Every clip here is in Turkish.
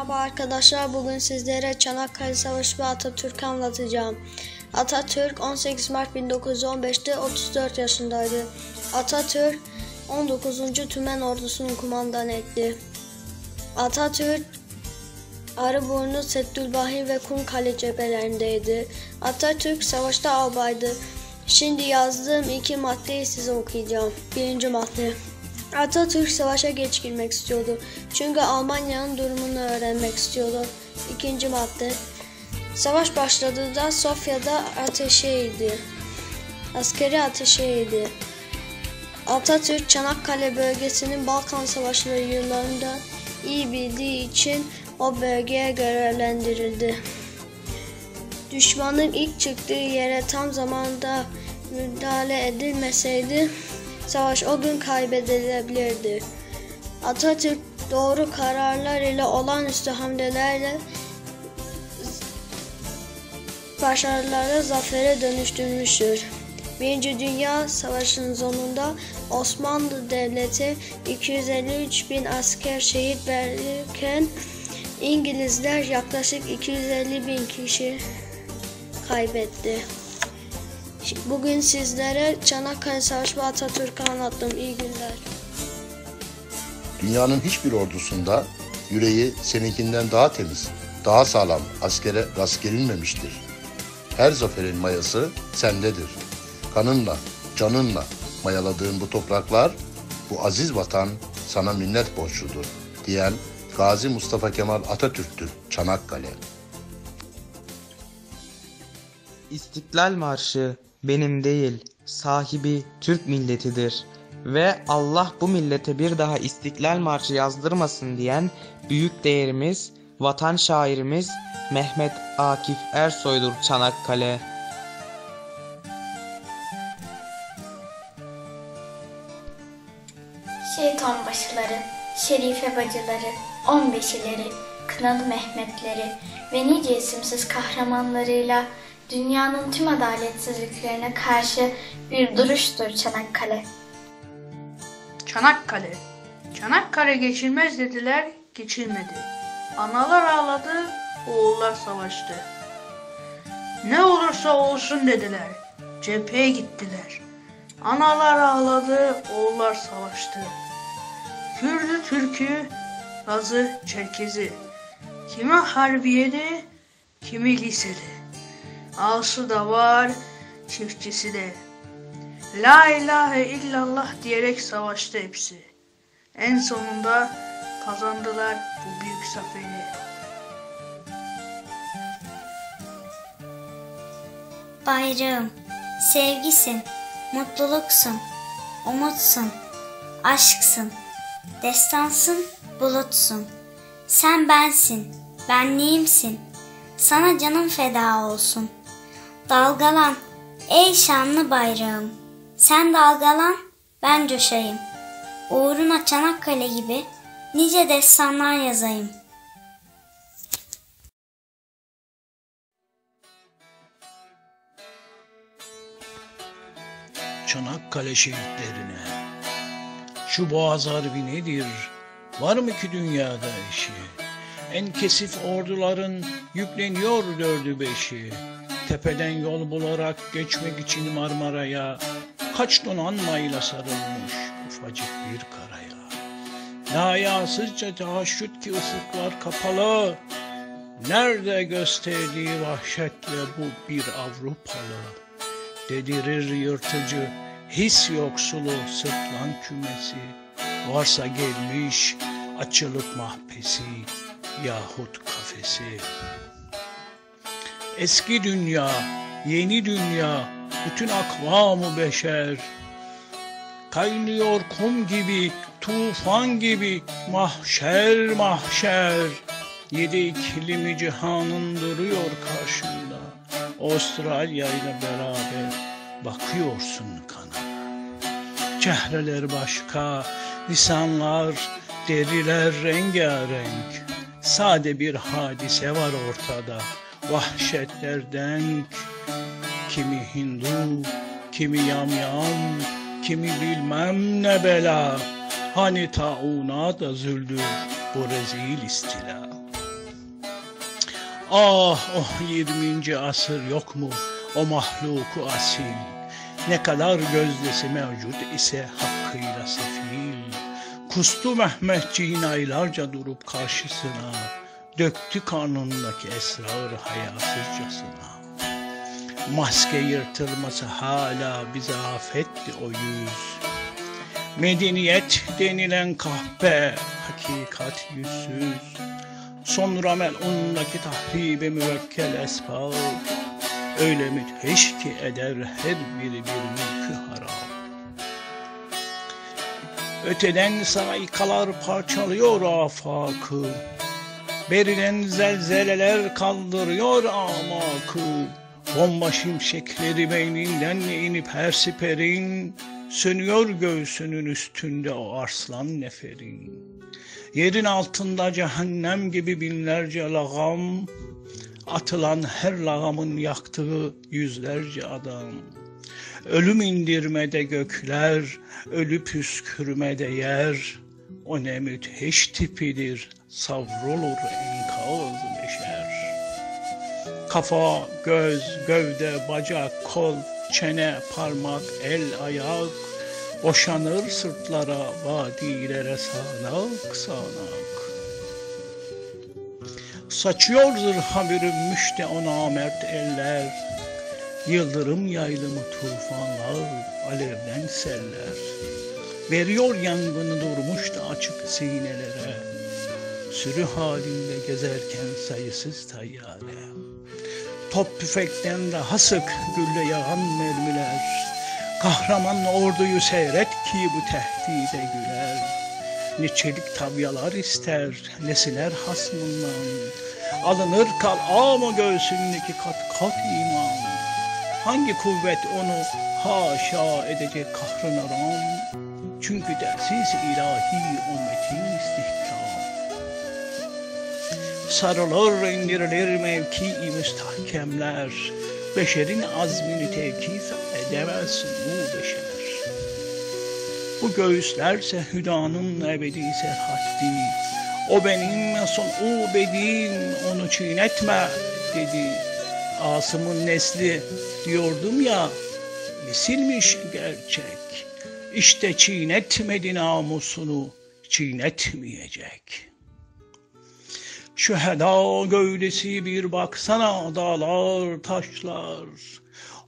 Merhaba arkadaşlar. Bugün sizlere Çanakkale Savaşı ve Atatürk'ü anlatacağım. Atatürk 18 Mart 1915'te 34 yaşındaydı. Atatürk 19. Tümen Ordusu'nun kumandanı etti. Atatürk Arıburnu, Settülbahir ve Kumkale cephelerindeydi. Atatürk savaşta albaydı. Şimdi yazdığım iki maddeyi size okuyacağım. Birinci madde. Atatürk savaşa geç girmek istiyordu. Çünkü Almanya'nın durumunu öğrenmek istiyordu. İkinci madde. Savaş başladığında Sofya'da ateşeydi. Askeri ateşeydi. Atatürk Çanakkale bölgesinin Balkan Savaşları yıllarında iyi bildiği için o bölgeye görevlendirildi. Düşmanın ilk çıktığı yere tam zamanda müdahale edilmeseydi savaş o gün kaybedilebilirdi. Atatürk doğru kararlar ile olağanüstü hamlelerle başarıları zafere dönüştürmüştür. Birinci Dünya Savaşı'nın sonunda Osmanlı Devleti 253 bin asker şehit verirken İngilizler yaklaşık 250 bin kişi kaybetti. Bugün sizlere Çanakkale Savaşı ve Atatürk'ü anlattım. İyi günler. Dünyanın hiçbir ordusunda yüreği seninkinden daha temiz, daha sağlam askere rast gelinmemiştir. Her zaferin mayası sendedir. Kanınla, canınla mayaladığın bu topraklar, bu aziz vatan sana minnet borçludur diyen Gazi Mustafa Kemal Atatürk'tür Çanakkale. İstiklal Marşı benim değil, sahibi Türk milletidir ve Allah bu millete bir daha İstiklal Marşı yazdırmasın diyen büyük değerimiz, vatan şairimiz Mehmet Akif Ersoy'dur Çanakkale. Şehit onbaşıları, şerife bacıları, onbeşileri, kınalı Mehmetleri ve nice isimsiz kahramanlarıyla dünyanın tüm adaletsizliklerine karşı bir duruştur Çanakkale. Çanakkale. Çanakkale geçilmez dediler, geçilmedi. Analar ağladı, oğullar savaştı. Ne olursa olsun dediler, cepheye gittiler. Analar ağladı, oğullar savaştı. Kürdü Türk'ü, Lazı Çerkezi. Kimi harbiyede, kimi lisede. Ağası da var, çiftçisi de. La ilahe illallah diyerek savaştı hepsi. En sonunda kazandılar bu büyük zaferi. Bayrağım, sevgisin, mutluluksun, umutsun, aşksın, destansın, bulutsun. Sen bensin, benliğimsin. Sana canım feda olsun. Dalgalan, ey şanlı bayrağım. Sen dalgalan, ben coşayım. Uğruna Çanakkale gibi nice destanlar yazayım. Çanakkale şehitlerine. Şu boğaz harbi nedir? Var mı ki dünyada eşi? En kesif orduların yükleniyor dördü beşi. Tepeden yol bularak geçmek için Marmara'ya kaç donanmayla sarılmış ufacık bir karaya. Layasızca tahaşüt ki ufuklar kapalı. Nerede gösterdiği vahşetle bu bir Avrupalı? Dedirir yırtıcı, his yoksulu sırtlan kümesi. Varsa gelmiş açılıp mahpesi yahut kafesi. Eski dünya, yeni dünya, bütün akvamı beşer. Kaynıyor kum gibi, tufan gibi, mahşer mahşer. Yedi iklimi cihanın duruyor karşında. Avustralya ile beraber bakıyorsun kana. Çehreler başka, lisanlar, deriler rengarenk. Sade bir hadise var ortada, vahşetlerden kimi Hindu, kimi yamyam, kimi bilmem ne bela. Hani tauna da züldür bu rezil istila. Ah oh 20. asır yok mu o mahluku asil Ne kadar gözdesi mevcut ise hakkıyla sefil Kustu Mehmetçiğin aylarca durup karşısına Döktü karnındaki esrarı hayasızcasına. Maske yırtılması hala bize afetti o yüz. Medeniyet denilen kahpe hakikat yüzsüz. Sonra melundaki tahribi müvekkel esbab. Öyle müthiş ki eder her biri bir mülkü haram. Öteden saraykalar parçalıyor afakı Berilen zelzeleler kaldırıyor amakı Bomba şimşekleri beyninden inip her siperin Sönüyor göğsünün üstünde o arslan neferin. Yerin altında cehennem gibi binlerce lagam Atılan her lagamın yaktığı yüzlerce adam. Ölüm indirmede gökler, ölü püskürmede yer O ne müthiş tipidir, savrulur enkaz beşer Kafa, göz, gövde, bacak, kol, çene, parmak, el, ayak. Boşanır sırtlara, vadilere sağanak sağanak. Saçıyor zırha bürünmüş de o namert eller. Yıldırım yaylımı tufanlar, alevden seller Veriyor yangını durmuş da açık sinelere. Sürü halinde gezerken sayısız tayyare. Top tüfekten daha sık gülle yağan mermiler. Kahraman orduyu seyret ki bu tehdide güler. Ne çelik tabyalar ister ne siler hasmından Alınır kal ama göğsündeki kat kat iman. Hangi kuvvet onu haşa edecek kahrına ram Çünkü dersiz ilahi ümmetin istihkam Sarılır indirilir mevki müstahkemler. Beşerin azmini tevkif edemez bu beşer Bu göğüslerse hüdanın ebedi serhatti O benim son o bedim onu çiğnetme dedi. Asım'ın nesli diyordum ya Nesilmiş gerçek İşte çiğnetmedi namusunu Çiğnetmeyecek. Şüheda gövdesi bir baksana dağlar taşlar.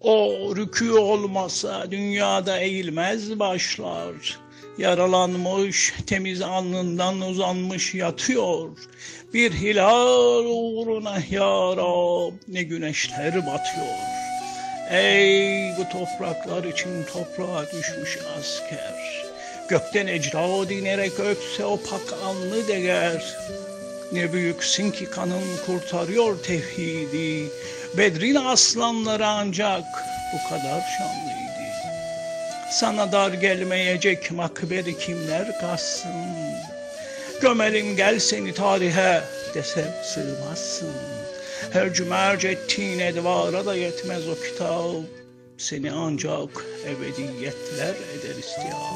O rükü olmasa dünyada eğilmez başlar. Yaralanmış temiz alnından uzanmış yatıyor. Bir hilal uğruna ya Rab ne güneşler batıyor Ey bu topraklar için toprağa düşmüş asker Gökten ecra dinerek öpse o pak alnı değer ne büyüksün ki kanın kurtarıyor tevhidi. Bedrin aslanları ancak bu kadar şanlıydı. Sana dar gelmeyecek makberi kimler kalsın. Gömelim gel seni tarihe desem sığmazsın. Her cümerc ettiğin edvara da yetmez o kitap. Seni ancak ebediyetler eder istiyap.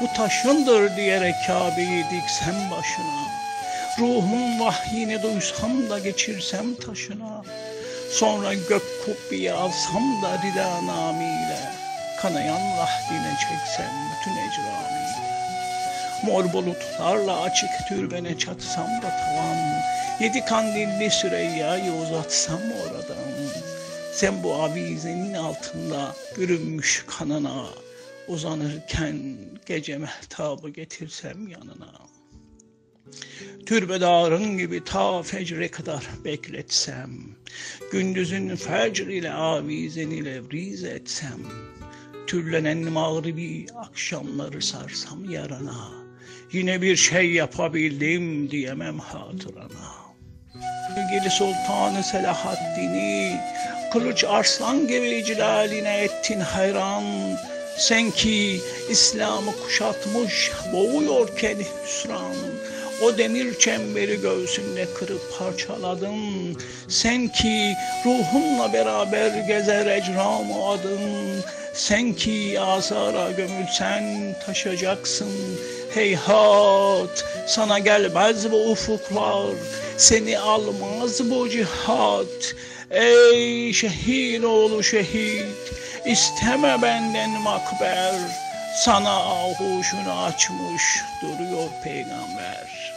Bu taşındır diyerek Kabe'yi diksem başına. Ruhumun vahyini duysam da geçirsem taşına Sonra gök kubbeyi alsam da rida namiyle Kanayan vahdine çeksem bütün ecramiyle Mor bulutlarla açık türbene çatsam da tavan. Yedi kandilli Süreyya'yı uzatsam oradan. Sen bu avizenin altında bürünmüş kanına Uzanırken gece mehtabı getirsem yanına. Türbedarın gibi ta fecre kadar bekletsem, Gündüzün fecr ile avizen ile vriz etsem, Türlenen mağribi akşamları sarsam yarana, Yine bir şey yapabildim diyemem hatırana. Sevgili Sultanı Selahaddin'i, Kılıç arslan gibi cilaline ettin hayran, sen ki İslam'ı kuşatmış boğuyorken hüsran, o demir çemberi göğsünde kırıp parçaladın. Sen ki ruhunla beraber gezer ecramı adın. Sen ki azara gömülsen taşacaksın. Heyhat sana gelmez bu ufuklar. seni almaz bu cihat. Ey şehit oğlu şehit, isteme benden makber. Sana ahuşunu açmış duruyor peygamber.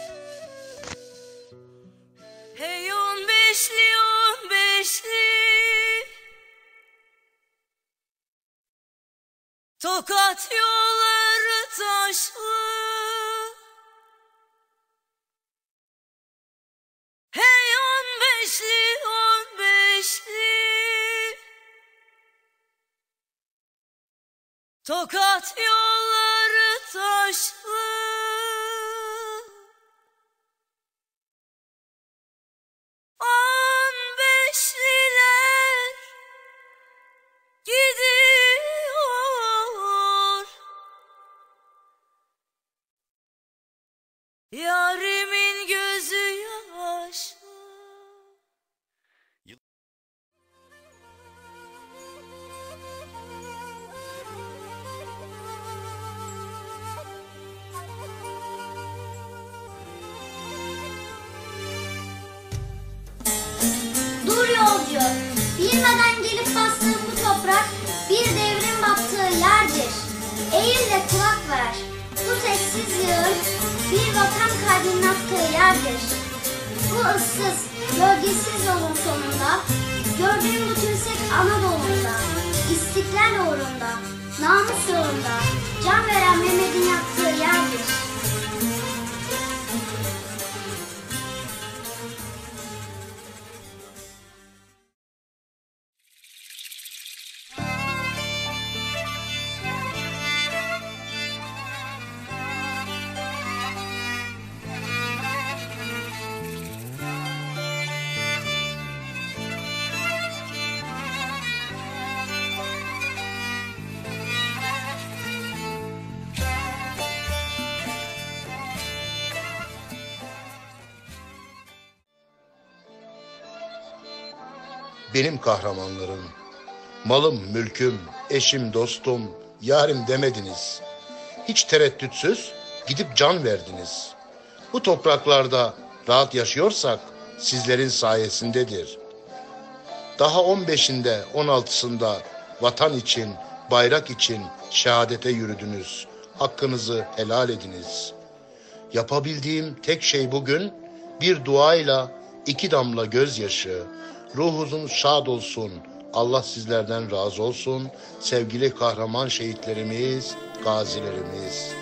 Hey on beşli on beşli Tokat yolları taşlı. Hey on beşli on beşli. Tokat yolları taşlı Eğil de kulak ver. Bu sessiz yığın bir vatan kalbinin attığı yerdir. Bu ıssız, gölgesiz yolun sonunda gördüğüm bu tümsek Anadolu'da, istiklal uğrunda, namus yolunda can veren Mehmet'in yattığı yerdir. Benim kahramanlarım, malım, mülküm, eşim, dostum, yarim demediniz. Hiç tereddütsüz gidip can verdiniz. Bu topraklarda rahat yaşıyorsak sizlerin sayesindedir. Daha 15'inde, 16'sında vatan için, bayrak için şehadete yürüdünüz. Hakkınızı helal ediniz. Yapabildiğim tek şey bugün bir duayla iki damla gözyaşı. Ruhunuz şad olsun. Allah sizlerden razı olsun. Sevgili kahraman şehitlerimiz, gazilerimiz.